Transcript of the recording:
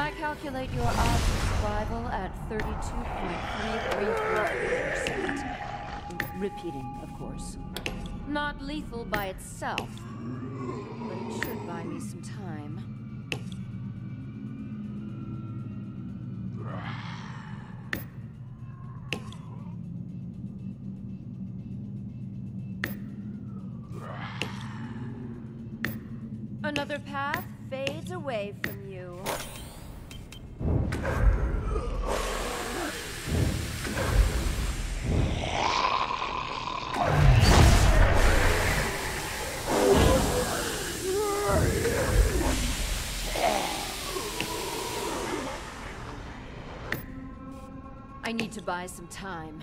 I calculate your odds of survival at 32.334%. Repeating, of course. Not lethal by itself, but it should buy me some time. Another path fades away from I need to buy some time.